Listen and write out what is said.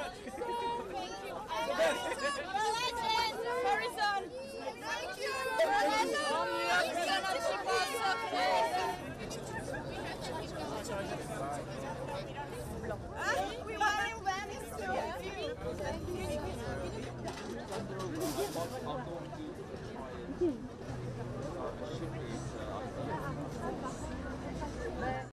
much.